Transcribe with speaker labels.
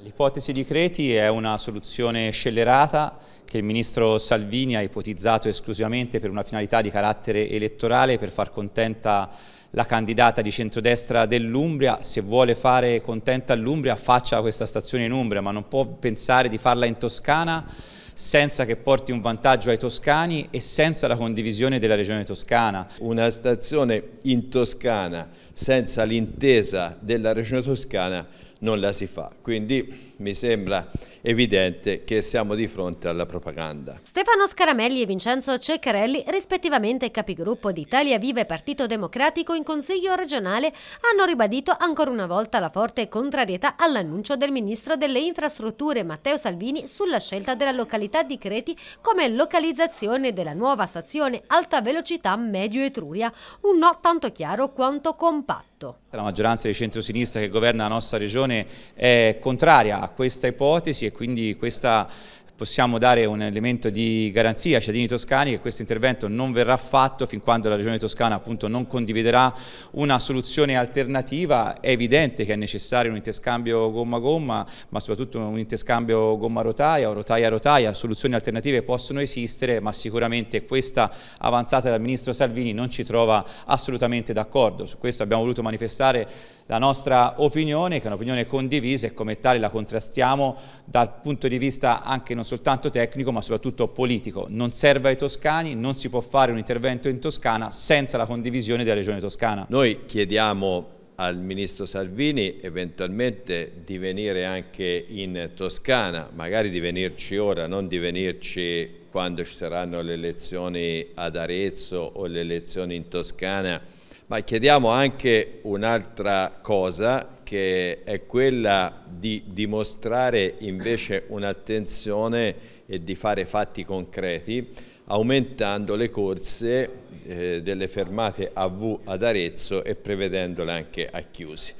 Speaker 1: L'ipotesi di Creti è una soluzione scellerata che il ministro Salvini ha ipotizzato esclusivamente per una finalità di carattere elettorale per far contenta la candidata di centrodestra dell'Umbria, se vuole fare contenta l'Umbria faccia questa stazione in Umbria, ma non può pensare di farla in Toscana senza che porti un vantaggio ai toscani e senza la condivisione della regione toscana.
Speaker 2: Una stazione in Toscana senza l'intesa della regione toscana non la si fa. Quindi mi sembra evidente che siamo di fronte alla propaganda.
Speaker 3: Stefano Scaramelli e Vincenzo Ceccarelli, rispettivamente capigruppo di Italia Viva e Partito Democratico in Consiglio regionale, hanno ribadito ancora una volta la forte contrarietà all'annuncio del ministro delle infrastrutture Matteo Salvini sulla scelta della località di Creti come localizzazione della nuova stazione alta velocità Medio Etruria, un no tanto chiaro quanto compatto.
Speaker 1: La maggioranza di centrosinistra che governa la nostra regione è contraria a questa ipotesi e quindi questa possiamo dare un elemento di garanzia ai cittadini toscani che questo intervento non verrà fatto fin quando la Regione Toscana appunto non condividerà una soluzione alternativa. È evidente che è necessario un interscambio gomma-gomma, ma soprattutto un interscambio gomma-rotaia o rotaia-rotaia. Soluzioni alternative possono esistere, ma sicuramente questa avanzata dal Ministro Salvini non ci trova assolutamente d'accordo. Su questo abbiamo voluto manifestare la nostra opinione, che è un'opinione condivisa e come tale la contrastiamo dal punto di vista anche non soltanto tecnico ma soprattutto politico. Non serve ai toscani, non si può fare un intervento in Toscana senza la condivisione della regione toscana.
Speaker 2: Noi chiediamo al Ministro Salvini eventualmente di venire anche in Toscana, magari di venirci ora, non di venirci quando ci saranno le elezioni ad Arezzo o le elezioni in Toscana, ma chiediamo anche un'altra cosa che è quella di dimostrare invece un'attenzione e di fare fatti concreti aumentando le corse eh, delle fermate AV ad Arezzo e prevedendole anche a chiusi.